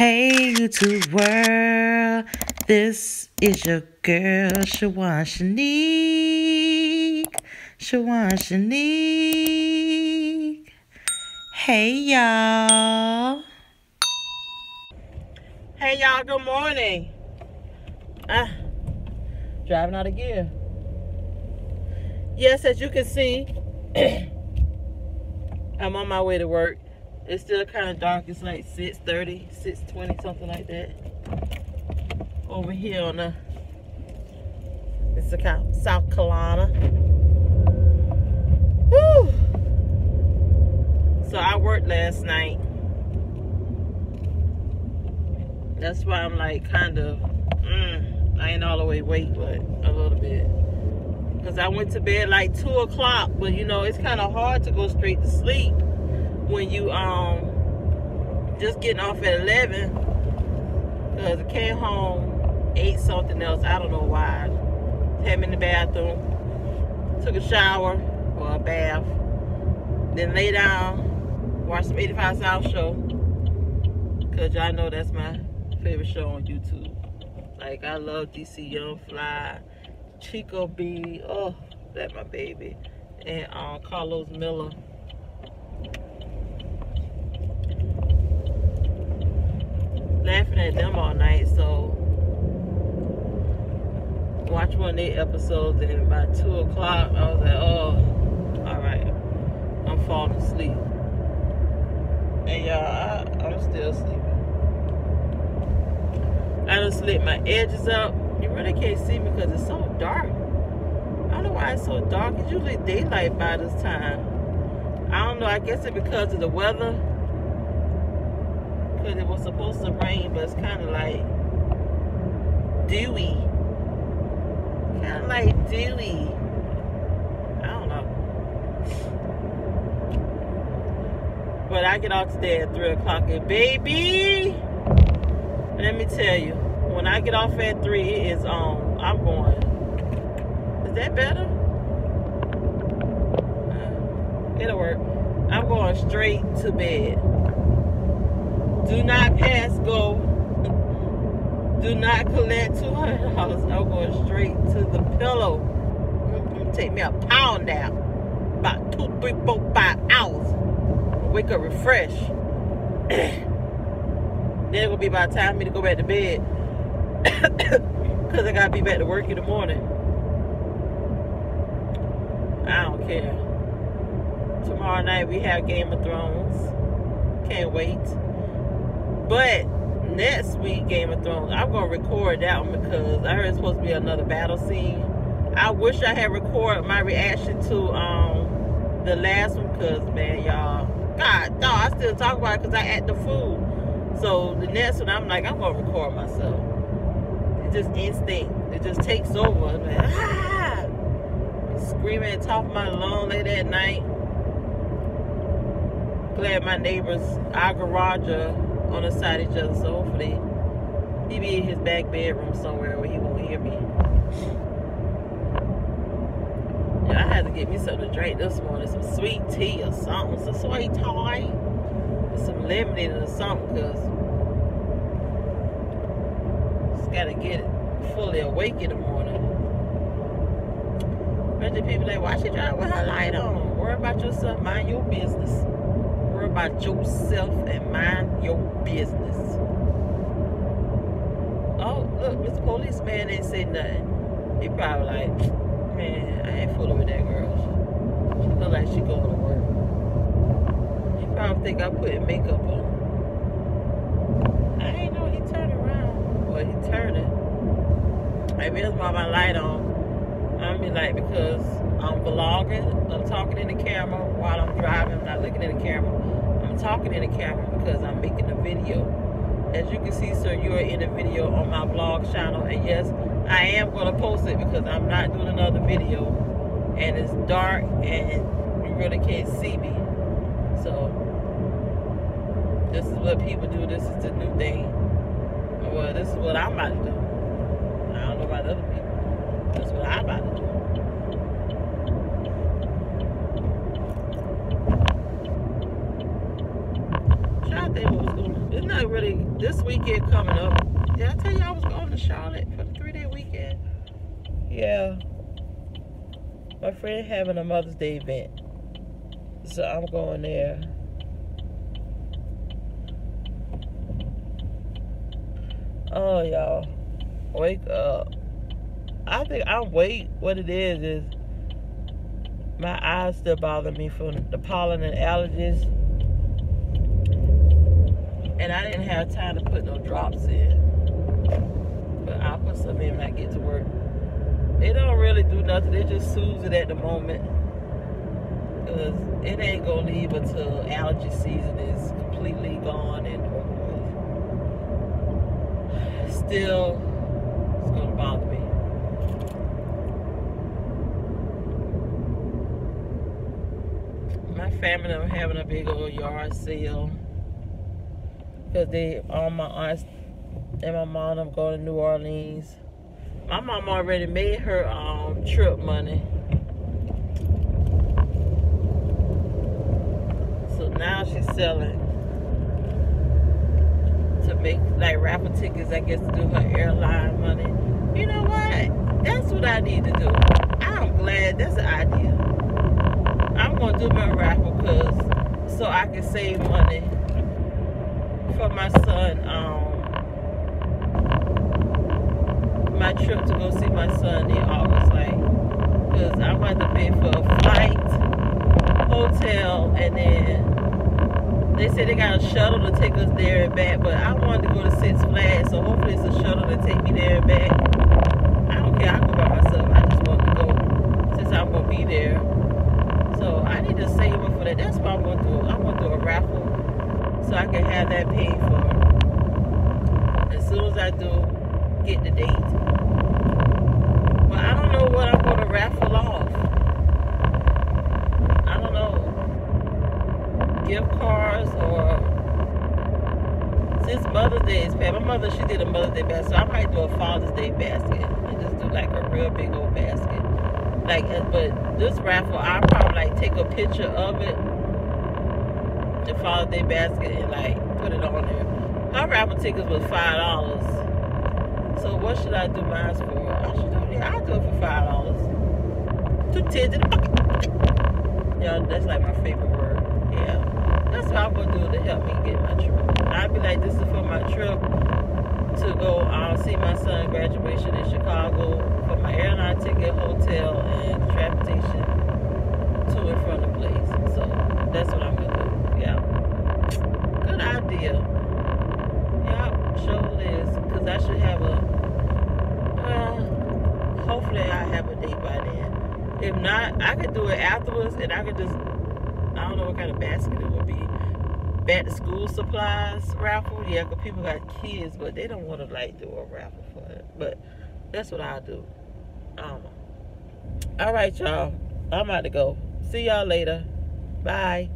Hey, YouTube world, this is your girl, Shawan Shenek. Shawan Shenek. Hey, y'all. Hey, y'all, good morning. Ah, driving out of gear. Yes, as you can see, I'm on my way to work. It's still kind of dark. It's like 6.30, 6.20, something like that. Over here on the, it's a South Carolina. Whew. So I worked last night. That's why I'm like kind of, mm, I ain't all the way awake, but a little bit. Because I went to bed like 2 o'clock, but you know, it's kind of hard to go straight to sleep when you um just getting off at 11 because I came home, ate something else. I don't know why. Had me in the bathroom, took a shower or a bath, then lay down, watch some 85 South show because y'all know that's my favorite show on YouTube. Like I love DC Young Fly, Chico B, oh, that my baby, and um, Karlous Miller. Laughing at them all night, so watch one of their episodes and by two o'clock I was like, oh, alright. I'm falling asleep. And y'all, I'm still sleeping. I done slit my edges up. You really can't see me because it's so dark. I don't know why it's so dark. It's usually daylight by this time. I don't know. I guess it's because of the weather because it was supposed to rain, but it's kind of like dewy. Kind of like dewy. I don't know. But I get off today at 3 o'clock, and baby, let me tell you, when I get off at 3, it is on. I'm going. Is that better? Uh, it'll work. I'm going straight to bed. Do not pass go. Do not collect $200. I'm going straight to the pillow. Take me a pound down. About two, three, four, five hours. Wake up refreshed. then it will be about time for me to go back to bed. Because I got to be back to work in the morning. I don't care. Tomorrow night we have Game of Thrones. Can't wait. But next week, Game of Thrones, I'm gonna record that one because I heard it's supposed to be another battle scene. I wish I had recorded my reaction to um the last one because man, y'all, God, no, I still talk about it because I ate the food. So the next one, I'm like, I'm gonna record myself. It's just instinct. It just takes over, man. Ah! Screaming the top of my lungs late at night. Glad my neighbors, our garage, on the side of each other. So hopefully he be in his back bedroom somewhere where he won't hear me. Yeah, I had to get me something to drink this morning. Some sweet tea or something. Some sweet tea. Some lemonade or something because just got to get it fully awake in the morning. Imagine people like, why she drive with her light on? Worry about yourself. Mind your business about yourself and mind your business. Oh, look, this policeman ain't say nothing. He probably like, man, I ain't fooling with that girl. She look like she going to work. He probably think I'm putting makeup on. I ain't know he turned around. Well, he turning. Maybe that's why my light on. I mean, like, because I'm vlogging, I'm talking in the camera while I'm driving, I'm not looking in the camera talking in the camera because I'm making a video. As you can see, sir, you are in a video on my blog channel. And yes, I am going to post it because I'm not doing another video. And it's dark and you really can't see me. So, this is what people do. This is the new thing. Well, this is what I'm about to do. I don't know about other people. That's what I'm about to do. ain't really this weekend coming up. Did I tell you I was going to Charlotte for the three day weekend? Yeah. My friend having a Mother's Day event. So I'm going there. Oh y'all. Wake up. I think I'm wait what it is is my eyes still bother me from the pollen and allergies. And I didn't have time to put no drops in. But I'll put some in when I get to work. It don't really do nothing. It just soothes it at the moment. Because it ain't going to leave until allergy season is completely gone and Still, it's going to bother me. My family are having a big old yard sale because they all my aunts and my mom I'm going to New Orleans. My mom already made her um, trip money. So now she's selling to make like raffle tickets, I guess, to do her airline money. You know what? That's what I need to do. I'm glad that's an idea. I'm gonna do my raffle because so I can save money for my son. Um, my trip to go see my son in August, like, because I'm going to pay for a flight, hotel, and then they said they got a shuttle to take us there and back, but I wanted to go to Six Flags, so hopefully it's a shuttle to take me there and back. I don't care, I go by myself. I just want to go since I'm going to be there. So I need to save up for that. That's what I'm going to do. I'm going to do a raffle so I can have that paid for. As soon as I do, get the date. But I don't know what I'm going to raffle off. I don't know. Gift cards or since Mother's Day is past. My mother, she did a Mother's Day basket. So I might do a Father's Day basket and just do like a real big old basket. Like, but this raffle, I'll probably like take a picture of it the Father's Day basket and like put it on there. Her raffle tickets was five dollars. So what should I do mine for? I should do yeah, I'll do it for five dollars. Two tens in the pocket. Yeah, that's like my favorite word. Yeah. That's what I'm gonna do to help me get my trip. I'd be like, this is for my trip to go um, see my son graduation in Chicago for my airline ticket, hotel, and transportation to and from the place. So that's what I'm gonna do yeah. Good idea. Yeah, sure is. Because I should have a, uh, hopefully I have a date by then. If not, I could do it afterwards and I could just, I don't know what kind of basket it would be. Back to school supplies raffle. Yeah, because people got kids, but they don't want to like do a raffle for it. But that's what I'll do. I don't know. All right, y'all. I'm about to go. See y'all later. Bye.